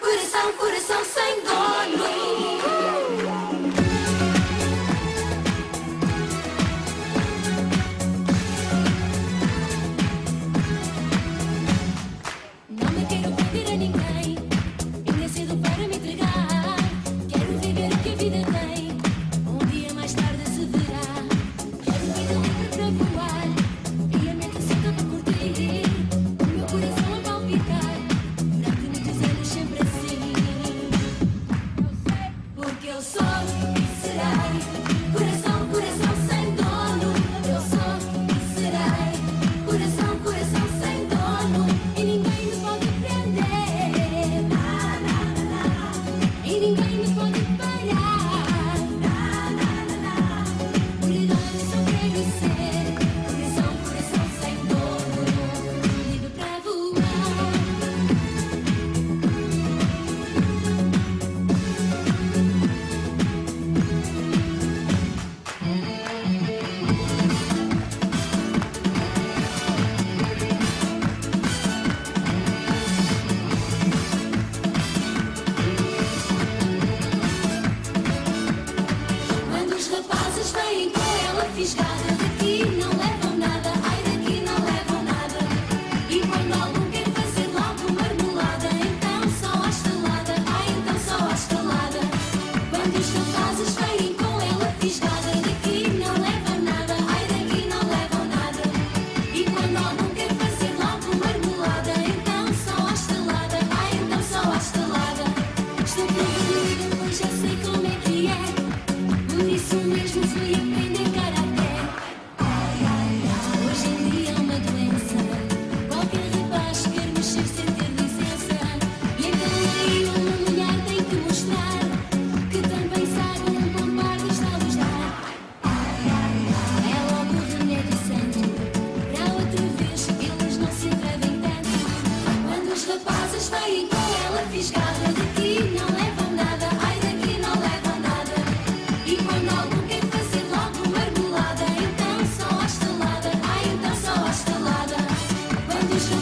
Coração, coração sem dono. sol será Eles com ela fisgada, daqui não levam nada, ai daqui não levam nada. E quando algum quer fazer logo uma marmelada, então só a estalada, ai então só a estalada. Quando estou condition.